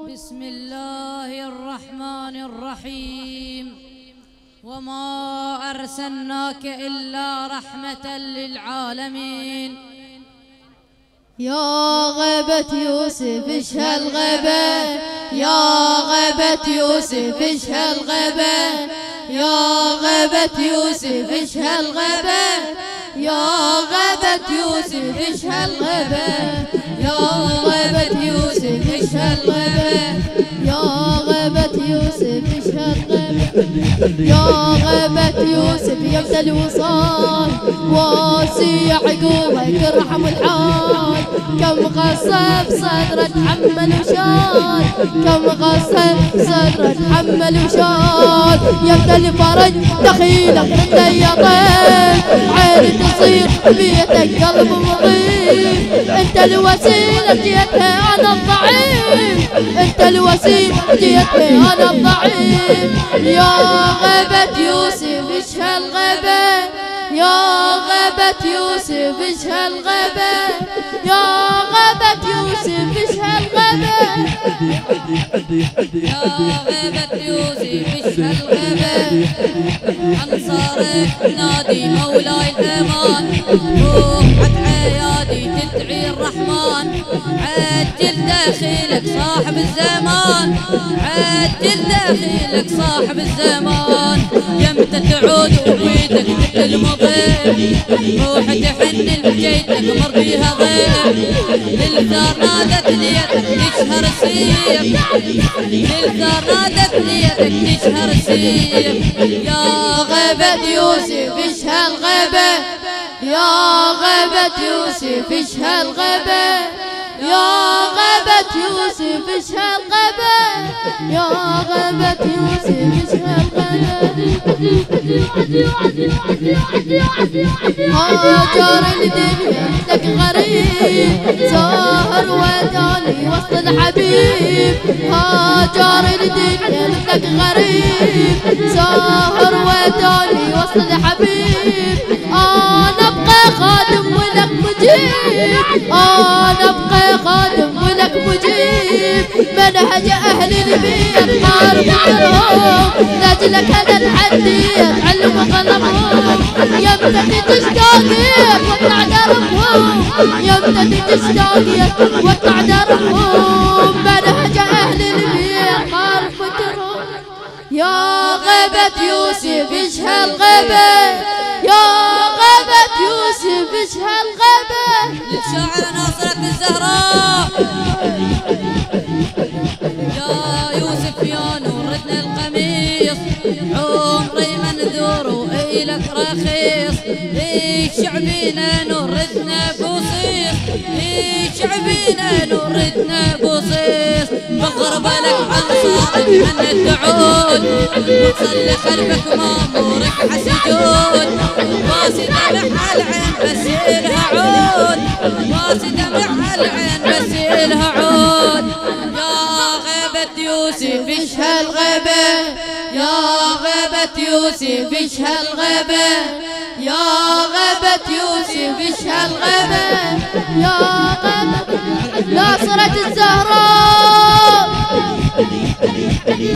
بسم الله الرحمن الرحيم. وما أرسلناك إلا رحمة للعالمين. يا غيبة يوسف إيش هالغيبة يا غيبة يوسف إيش هالغيبة يا غيبة يوسف إيش هالغيبة يا غيبة يوسف إيش هالغيبة يا غيبة يوسف إيش هالغيبة يا غيبة يوسف يبدأ الوصال. واسي عقوبك الرحم والحال كم غصب صدره تحمل وشال. كم غصب صدره تحمل وشال. يبدأ الفرج دخيلك من اليطيب عيني تصير بيتك قلب مضيف. انت الوسيلة جيتها أنا الضعيف. أنت الوسيلة جيتها أنا الضعيف. يا غيبة يوسف إيش هالغيبة؟ يا غيبة يوسف إيش هالغيبة؟ يا غيبة يوسف إيش هالغيبة؟ يا غيبة يوسف إيش هالغيبة؟ أنصارك نادي مولاي الأمان روح عيادي تدعي الرحمن. عجل الزمان عجل داخلك صاحب الزمان. يمتى تعود وبيدك المضيف روح تحن لمجيتك مر بيها ضيف للثار نادت ليتك تشهر السيف. للثار نادت ليتك تشهر السيف. يا غيبة يوسف إيش هالغيبة؟ يا غيبة يوسف إيش هالغيبة؟ يا غيبة يوسف إيش هالغيبة يا غيبة يوسف هاجر الدنيا لك غريب سهر وداني وسط الحبيب. هاجر الدنيا لك غريب سهر وداني وسط الحبيب. مجيب أنا ابقى خادم ولك مجيب. منهج أهل البيت حارب عرهم لاجلك أنا الحدي اتعلم غلبهم يمتى تشتاقي واطلع دربهم. يمتى تشتاقي واطلع دربهم. منهج أهل البيت حارب يا غيبة يوسف هالغيبة للشاعر ناصرة الزهراء. يا يوسف يا نور ردنا القميص. عمري منذور وإلك رخيص. شعبينا نوردنا بوصيص. شعبينا نوردنا بوصيص من الدعود وصل خلفك مامورك حسجود واسي دمع العين بس إلها عود واسي دمع العين بس إلها عود يا غيبة يوسف إيش هالغيبة؟ يا غيبة يوسف إيش هالغيبة؟ يا غيبة يوسف إيش هالغيبة؟ يا غيبة. ناصرة الزهراء